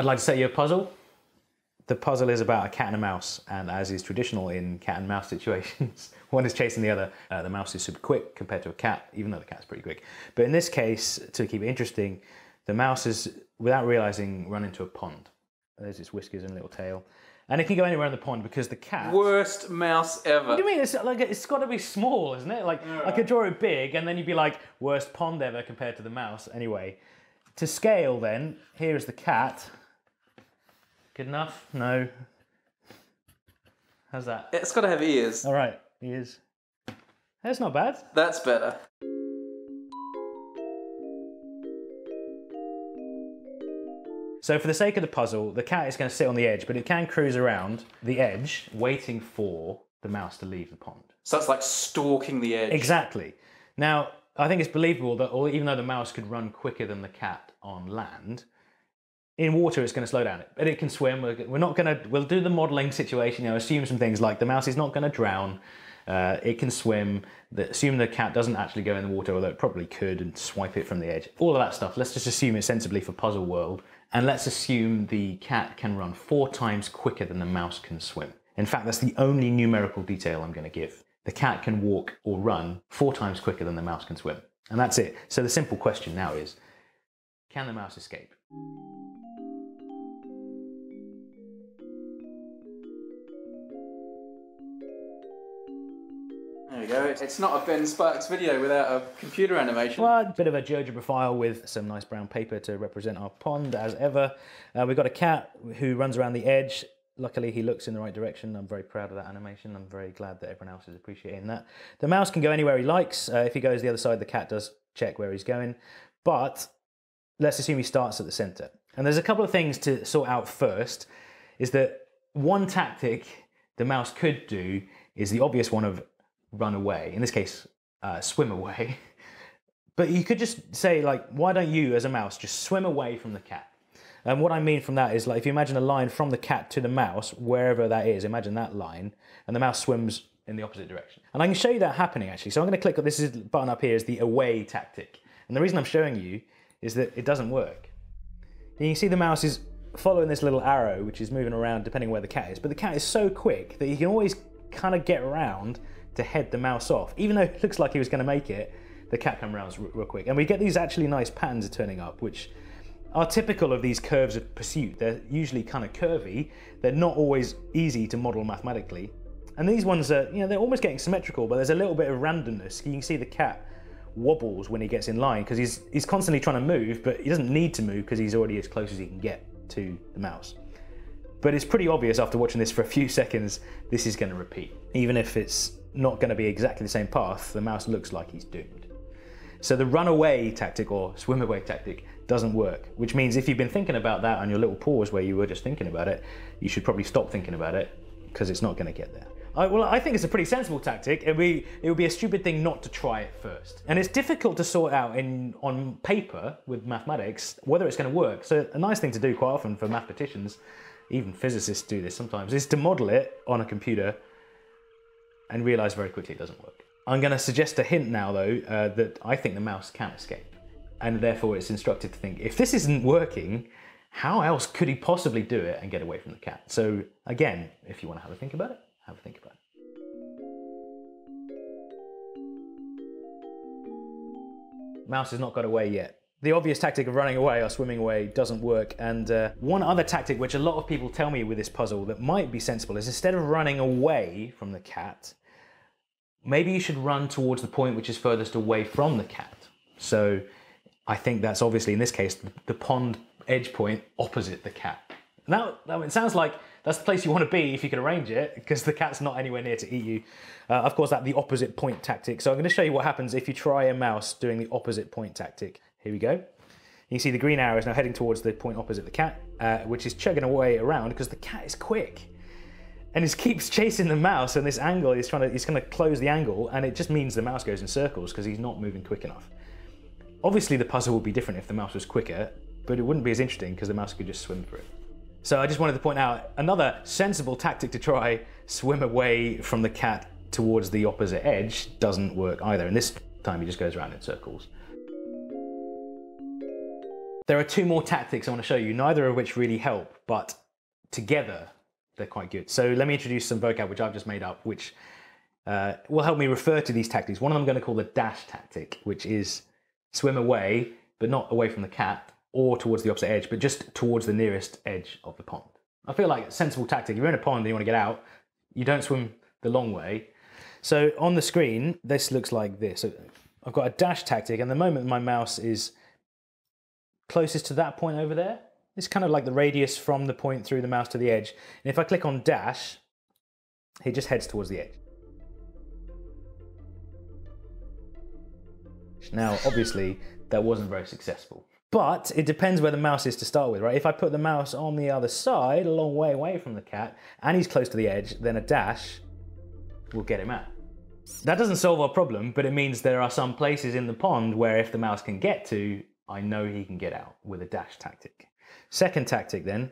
I'd like to set you a puzzle. The puzzle is about a cat and a mouse, and as is traditional in cat and mouse situations, one is chasing the other. Uh, the mouse is super quick compared to a cat, even though the cat's pretty quick. But in this case, to keep it interesting, the mouse is, without realizing, run into a pond. There's its whiskers and little tail. And it can go anywhere in the pond because the cat. Worst mouse ever. What do you mean? It's like it's got to be small, isn't it? Like I could draw it big, and then you'd be like worst pond ever compared to the mouse. Anyway, to scale, then here is the cat. Good enough? No. How's that? It's got to have ears. All right, ears. That's not bad. That's better. So for the sake of the puzzle, the cat is going to sit on the edge, but it can cruise around the edge, waiting for the mouse to leave the pond. So it's like stalking the edge. Exactly. Now, I think it's believable that or even though the mouse could run quicker than the cat on land, in water it's going to slow down. But it can swim. We're not going to. We'll do the modelling situation. You know, assume some things like the mouse is not going to drown. Uh, it can swim. The, assume the cat doesn't actually go in the water, although it probably could, and swipe it from the edge. All of that stuff. Let's just assume it sensibly for puzzle world, and let's assume the cat can run four times quicker than the mouse can swim. In fact, that's the only numerical detail I'm going to give. The cat can walk or run four times quicker than the mouse can swim. And that's it. So the simple question now is can the mouse escape? There we go. It's not a Ben Sparks video without a computer animation. Well, a bit of a GeoGebra file with some nice brown paper to represent our pond as ever. Uh, we've got a cat who runs around the edge. Luckily, he looks in the right direction. I'm very proud of that animation. I'm very glad that everyone else is appreciating that. The mouse can go anywhere he likes. Uh, if he goes the other side, the cat does check where he's going. But let's assume he starts at the center. And there's a couple of things to sort out first. Is that one tactic the mouse could do is the obvious one of run away. In this case, uh, swim away. But you could just say like, why don't you, as a mouse, just swim away from the cat? And what I mean from that is like, if you imagine a line from the cat to the mouse, wherever that is, imagine that line, and the mouse swims in the opposite direction. And I can show you that happening actually. So I'm going to click on this is button up here is the away tactic. And the reason I'm showing you is that it doesn't work. You can see the mouse is following this little arrow, which is moving around depending where the cat is. But the cat is so quick that you can always kind of get around to head the mouse off. Even though it looks like he was going to make it, the cat comes around real quick. And we get these actually nice patterns turning up, which are typical of these curves of pursuit. They're usually kind of curvy. They're not always easy to model mathematically. And these ones are, you know, they're almost getting symmetrical, but there's a little bit of randomness. You can see the cat wobbles when he gets in line because he's, he's constantly trying to move, but he doesn't need to move because he's already as close as he can get to the mouse. But it's pretty obvious after watching this for a few seconds, this is going to repeat. Even if it's not going to be exactly the same path, the mouse looks like he's doomed. So the runaway tactic or swim away tactic doesn't work, which means if you've been thinking about that on your little pause where you were just thinking about it, you should probably stop thinking about it because it's not going to get there. I, well, I think it's a pretty sensible tactic. It would, be, it would be a stupid thing not to try it first. And it's difficult to sort out in on paper with mathematics whether it's going to work. So a nice thing to do quite often for mathematicians, even physicists do this sometimes, is to model it on a computer and realize very quickly it doesn't work. I'm going to suggest a hint now, though, uh, that I think the mouse can escape. And therefore, it's instructive to think if this isn't working, how else could he possibly do it and get away from the cat? So, again, if you want to have a think about it, have a think about it. Mouse has not got away yet. The obvious tactic of running away or swimming away doesn't work. And uh, one other tactic, which a lot of people tell me with this puzzle that might be sensible, is instead of running away from the cat, maybe you should run towards the point which is furthest away from the cat. So I think that's obviously in this case the pond edge point opposite the cat. Now, now it sounds like that's the place you want to be if you can arrange it, because the cat's not anywhere near to eat you. Uh, of course, that's the opposite point tactic. So I'm going to show you what happens if you try a mouse doing the opposite point tactic. Here we go. You see the green arrow is now heading towards the point opposite the cat, uh, which is chugging away around because the cat is quick and it keeps chasing the mouse and this angle he's trying to he's going to close the angle and it just means the mouse goes in circles because he's not moving quick enough. Obviously the puzzle would be different if the mouse was quicker but it wouldn't be as interesting because the mouse could just swim through it. So i just wanted to point out another sensible tactic to try swim away from the cat towards the opposite edge doesn't work either and this time he just goes around in circles. There are two more tactics I want to show you, neither of which really help, but together they're quite good. So let me introduce some vocab which I've just made up, which uh, will help me refer to these tactics. One of them I'm going to call the dash tactic, which is swim away, but not away from the cat or towards the opposite edge, but just towards the nearest edge of the pond. I feel like a sensible tactic. If you're in a pond and you want to get out, you don't swim the long way. So on the screen, this looks like this. So I've got a dash tactic, and the moment my mouse is closest to that point over there, it's kind of like the radius from the point through the mouse to the edge. And if I click on dash, he just heads towards the edge. Now, obviously, that wasn't very successful. But it depends where the mouse is to start with, right? If I put the mouse on the other side, a long way away from the cat, and he's close to the edge, then a dash will get him out. That doesn't solve our problem, but it means there are some places in the pond where if the mouse can get to, I know he can get out with a dash tactic. Second tactic then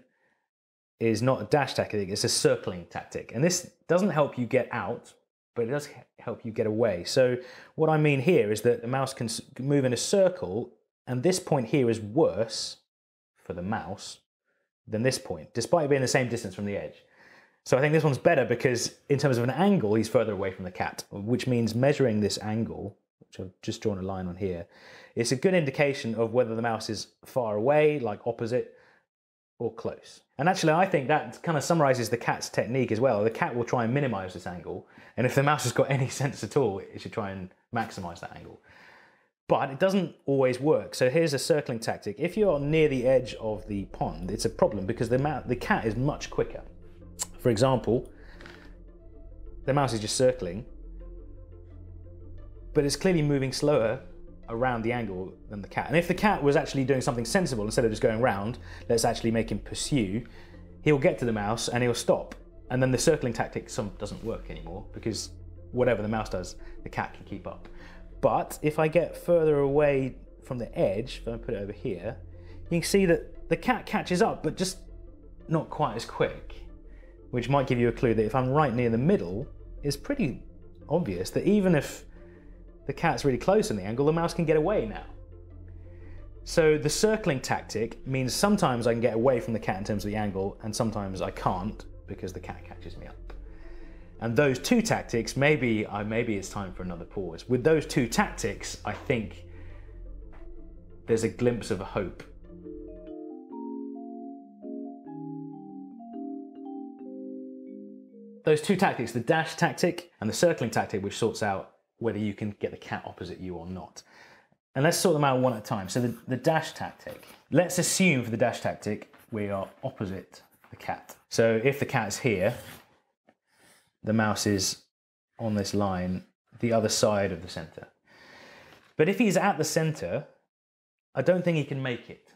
is not a dash tactic, it's a circling tactic. And this doesn't help you get out, but it does help you get away. So what I mean here is that the mouse can move in a circle and this point here is worse for the mouse than this point, despite being the same distance from the edge. So I think this one's better because in terms of an angle, he's further away from the cat, which means measuring this angle, which I've just drawn a line on here, it's a good indication of whether the mouse is far away, like opposite, or close. And actually, I think that kind of summarizes the cat's technique as well. The cat will try and minimize this angle, and if the mouse has got any sense at all, it should try and maximize that angle. But it doesn't always work. So here's a circling tactic. If you're near the edge of the pond, it's a problem because the, the cat is much quicker. For example, the mouse is just circling, but it's clearly moving slower around the angle than the cat. And if the cat was actually doing something sensible instead of just going round, let's actually make him pursue, he'll get to the mouse and he'll stop. And then the circling tactic some doesn't work anymore because whatever the mouse does, the cat can keep up. But if I get further away from the edge, if I put it over here, you can see that the cat catches up, but just not quite as quick, which might give you a clue that if I'm right near the middle, it's pretty obvious that even if the cat's really close in the angle, the mouse can get away now. So the circling tactic means sometimes I can get away from the cat in terms of the angle, and sometimes I can't because the cat catches me up. And those two tactics, maybe, maybe it's time for another pause. With those two tactics, I think there's a glimpse of a hope. Those two tactics, the dash tactic and the circling tactic, which sorts out whether you can get the cat opposite you or not. And let's sort them out one at a time. So the, the dash tactic, let's assume for the dash tactic, we are opposite the cat. So if the cat's here, the mouse is on this line, the other side of the center. But if he's at the center, I don't think he can make it.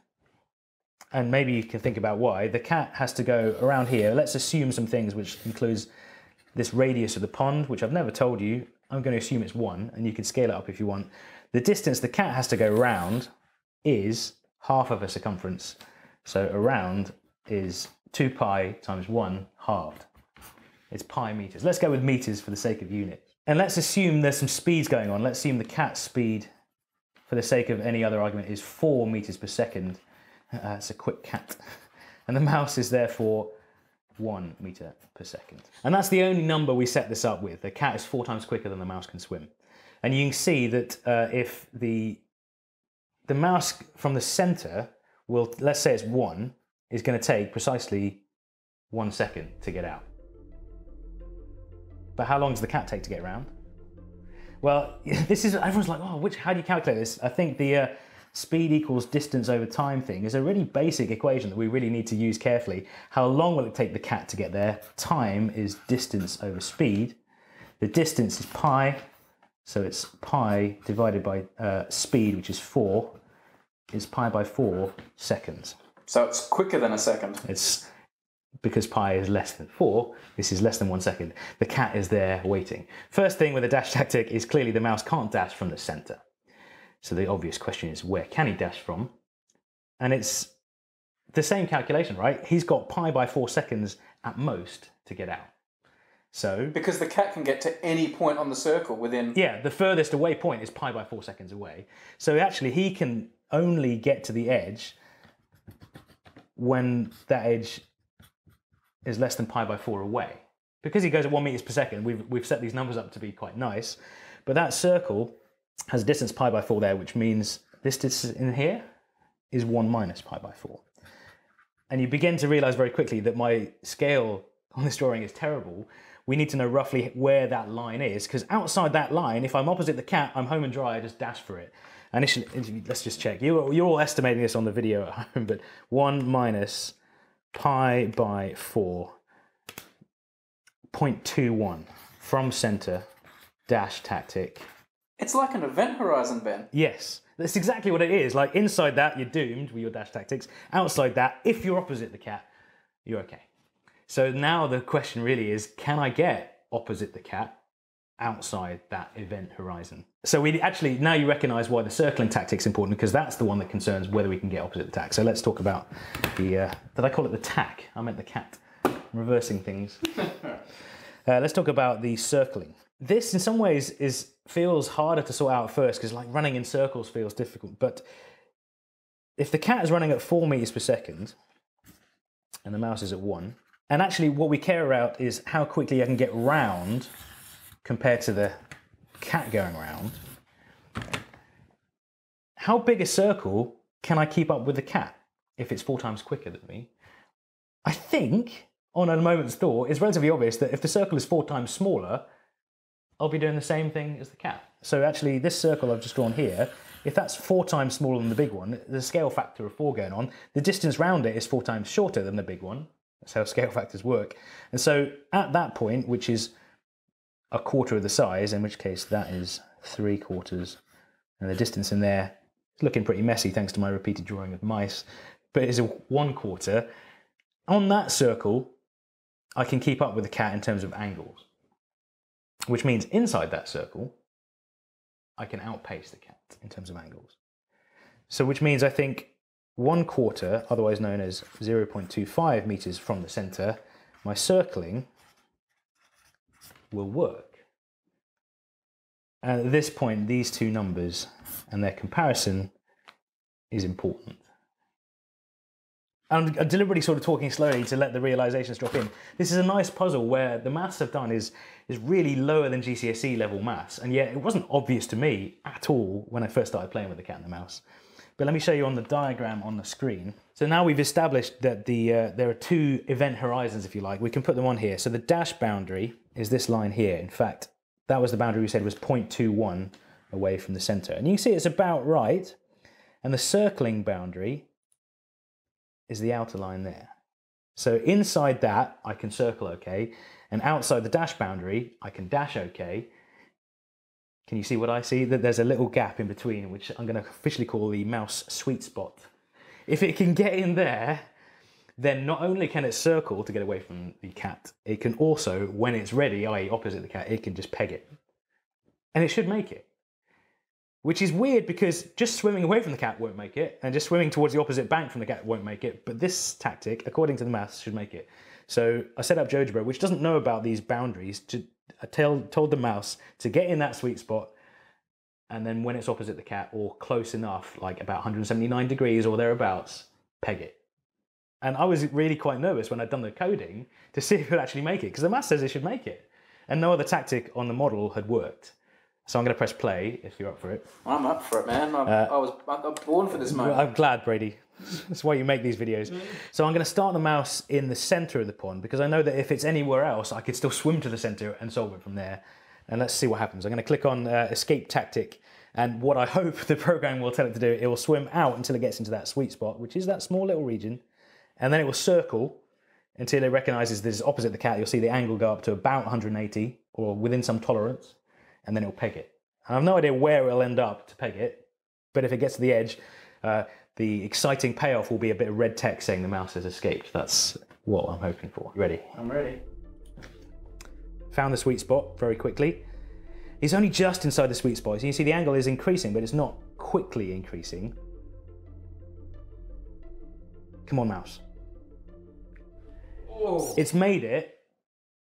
And maybe you can think about why. The cat has to go around here. Let's assume some things, which includes this radius of the pond, which I've never told you. I'm going to assume it's one, and you can scale it up if you want. The distance the cat has to go round is half of a circumference. So around is 2 pi times 1 halved. It's pi meters. Let's go with meters for the sake of unit. And let's assume there's some speeds going on. Let's assume the cat's speed, for the sake of any other argument, is 4 meters per second. Uh, it's a quick cat. And the mouse is therefore one meter per second. And that's the only number we set this up with. The cat is four times quicker than the mouse can swim. And you can see that uh, if the, the mouse from the center will, let's say it's one, is going to take precisely one second to get out. But how long does the cat take to get around? Well, this is, everyone's like, oh, which, how do you calculate this? I think the, uh, speed equals distance over time thing is a really basic equation that we really need to use carefully. How long will it take the cat to get there? Time is distance over speed. The distance is pi, so it's pi divided by uh, speed, which is 4, is pi by 4 seconds. So it's quicker than a second. It's because pi is less than 4, this is less than 1 second. The cat is there waiting. First thing with the dash tactic is clearly the mouse can't dash from the center. So the obvious question is where can he dash from? And it's the same calculation, right? He's got pi by four seconds at most to get out. So because the cat can get to any point on the circle within yeah, the furthest away point is pi by four seconds away. So actually, he can only get to the edge when that edge is less than pi by 4 away. Because he goes at 1 meters per second, we've, we've set these numbers up to be quite nice. But that circle has a distance pi by 4 there, which means this distance in here is 1 minus pi by 4. And you begin to realize very quickly that my scale on this drawing is terrible. We need to know roughly where that line is, because outside that line, if I'm opposite the cat, I'm home and dry, I just dash for it. And let's just check. You're, you're all estimating this on the video at home, but 1 minus pi by 4, 0.21 from center dash tactic. It's like an event horizon, Ben. Yes, that's exactly what it is. Like inside that, you're doomed with your dash tactics. Outside that, if you're opposite the cat, you're okay. So now the question really is, can I get opposite the cat outside that event horizon? So we actually, now you recognize why the circling tactic's important because that's the one that concerns whether we can get opposite the tack. So let's talk about the, uh, did I call it the tack? I meant the cat. I'm reversing things. uh, let's talk about the circling. This in some ways is feels harder to sort out first because like running in circles feels difficult. But if the cat is running at four meters per second and the mouse is at one, and actually what we care about is how quickly I can get round compared to the cat going round. How big a circle can I keep up with the cat if it's four times quicker than me? I think, on a moment's thought, it's relatively obvious that if the circle is four times smaller, I'll be doing the same thing as the cat. So actually this circle I've just drawn here, if that's four times smaller than the big one, there's a scale factor of four going on. The distance round it is four times shorter than the big one. That's how scale factors work. And so at that point, which is a quarter of the size, in which case that is three quarters, and the distance in there is looking pretty messy thanks to my repeated drawing of mice, but it's a one quarter. On that circle, I can keep up with the cat in terms of angles which means inside that circle, I can outpace the cat in terms of angles. So which means I think one quarter, otherwise known as 0.25 meters from the center, my circling will work. And at this point, these two numbers and their comparison is important. I'm deliberately sort of talking slowly to let the realizations drop in. This is a nice puzzle where the maths I've done is, is really lower than GCSE level maths, and yet it wasn't obvious to me at all when I first started playing with the cat and the mouse. But let me show you on the diagram on the screen. So now we've established that the uh, there are two event horizons, if you like. We can put them on here. So the dash boundary is this line here. In fact, that was the boundary we said was 0.21 away from the center. And you can see it's about right. And the circling boundary is the outer line there. So inside that, I can circle okay, and outside the dash boundary, I can dash okay. Can you see what I see? That there's a little gap in between, which I'm going to officially call the mouse sweet spot. If it can get in there, then not only can it circle to get away from the cat, it can also, when it's ready, i.e. opposite the cat, it can just peg it. And it should make it which is weird because just swimming away from the cat won't make it, and just swimming towards the opposite bank from the cat won't make it. But this tactic, according to the maths, should make it. So I set up GeoGebra, which doesn't know about these boundaries, to tell, told the mouse to get in that sweet spot, and then when it's opposite the cat or close enough, like about 179 degrees or thereabouts, peg it. And I was really quite nervous when I'd done the coding to see if it would actually make it, because the math says it should make it. And no other tactic on the model had worked. So I'm going to press play if you're up for it. I'm up for it, man. Uh, I was I'm born for this moment. I'm glad, Brady. That's why you make these videos. So I'm going to start the mouse in the center of the pond because I know that if it's anywhere else, I could still swim to the center and solve it from there. And let's see what happens. I'm going to click on uh, escape tactic. And what I hope the program will tell it to do, it will swim out until it gets into that sweet spot, which is that small little region. And then it will circle until it recognizes this is opposite the cat. You'll see the angle go up to about 180 or within some tolerance and then it'll peg it. I have no idea where it'll end up to peg it, but if it gets to the edge, uh, the exciting payoff will be a bit of red text saying the mouse has escaped. That's what I'm hoping for. You ready? I'm ready. Found the sweet spot very quickly. He's only just inside the sweet spot. So you see the angle is increasing, but it's not quickly increasing. Come on, mouse. Oh. It's made it.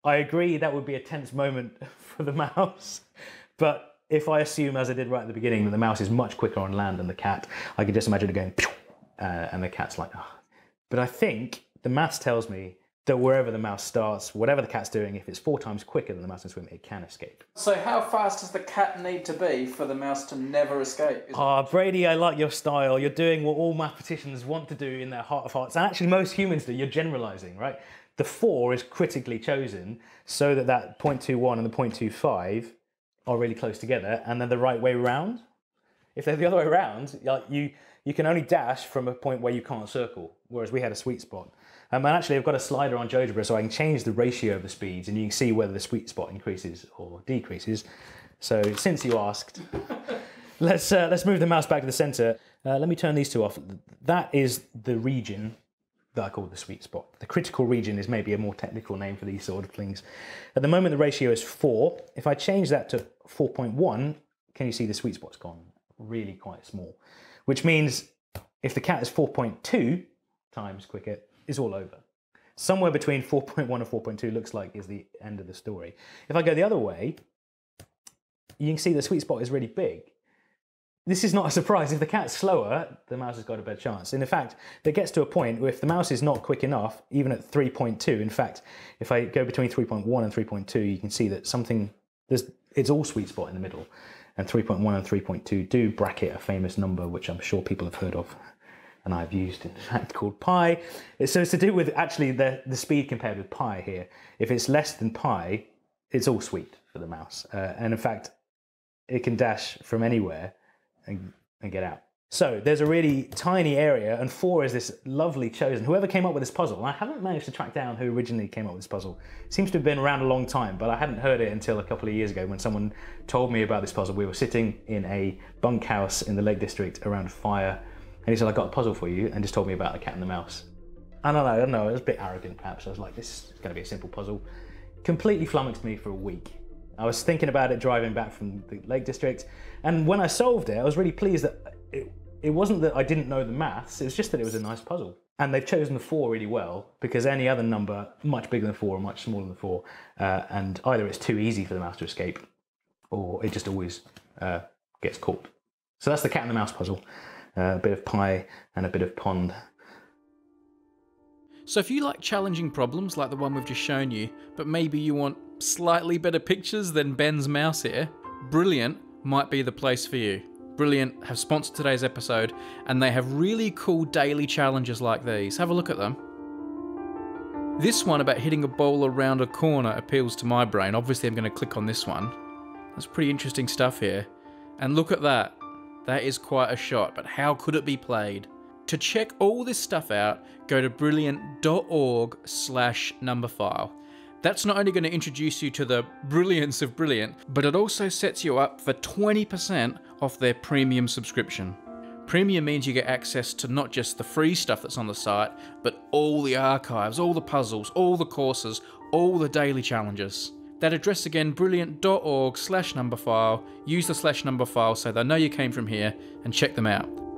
I agree that would be a tense moment for the mouse. But if I assume, as I did right at the beginning, that the mouse is much quicker on land than the cat, I could just imagine it going, uh, and the cat's like, oh, But I think the maths tells me that wherever the mouse starts, whatever the cat's doing, if it's four times quicker than the mouse can swim, it can escape. So how fast does the cat need to be for the mouse to never escape? Ah, Brady, I like your style. You're doing what all mathematicians want to do in their heart of hearts, and actually most humans do. You're generalizing, right? The four is critically chosen so that that 0.21 and the 0.25 are really close together, and they're the right way round. If they're the other way around, you you can only dash from a point where you can't circle, whereas we had a sweet spot. Um, and actually, I've got a slider on GeoGebra so I can change the ratio of the speeds, and you can see whether the sweet spot increases or decreases. So since you asked, let's uh, let's move the mouse back to the center. Uh, let me turn these two off. That is the region that I call the sweet spot. The critical region is maybe a more technical name for these sort of things. At the moment, the ratio is four. If I change that to 4.1, can you see the sweet spot's gone really quite small? Which means if the cat is 4.2 times quicker, it's all over. Somewhere between 4.1 and 4.2 looks like is the end of the story. If I go the other way, you can see the sweet spot is really big. This is not a surprise. If the cat's slower, the mouse has got a better chance. And in fact, it gets to a point where if the mouse is not quick enough, even at 3.2, in fact, if I go between 3.1 and 3.2, you can see that something, there's, it's all sweet spot in the middle. And 3.1 and 3.2 do bracket a famous number, which I'm sure people have heard of and I've used in fact called pi. So it's to do with actually the, the speed compared with pi here. If it's less than pi, it's all sweet for the mouse. Uh, and in fact, it can dash from anywhere and, and get out. So there's a really tiny area, and four is this lovely chosen. Whoever came up with this puzzle, I haven't managed to track down who originally came up with this puzzle. It seems to have been around a long time, but I hadn't heard it until a couple of years ago when someone told me about this puzzle. We were sitting in a bunkhouse in the Lake District around a fire, and he said, I got a puzzle for you, and just told me about the cat and the mouse. I don't know, I don't know, it was a bit arrogant perhaps. I was like, this is going to be a simple puzzle. Completely flummoxed me for a week. I was thinking about it driving back from the Lake District, and when I solved it, I was really pleased that it, it wasn't that I didn't know the maths, it was just that it was a nice puzzle. And they've chosen the four really well because any other number much bigger than four or much smaller than four, uh, and either it's too easy for the mouse to escape, or it just always uh, gets caught. So that's the cat and the mouse puzzle. Uh, a bit of pie and a bit of pond. So if you like challenging problems like the one we've just shown you, but maybe you want slightly better pictures than Ben's mouse here, Brilliant might be the place for you. Brilliant have sponsored today's episode, and they have really cool daily challenges like these. Have a look at them. This one about hitting a ball around a corner appeals to my brain. Obviously, I'm going to click on this one. That's pretty interesting stuff here. And look at that. That is quite a shot, but how could it be played? To check all this stuff out, go to brilliant.org slash numberphile. That's not only going to introduce you to the brilliance of Brilliant, but it also sets you up for 20% off their premium subscription. Premium means you get access to not just the free stuff that's on the site, but all the archives, all the puzzles, all the courses, all the daily challenges. That address again, brilliant.org slash numberphile. Use the slash numberphile so they know you came from here and check them out.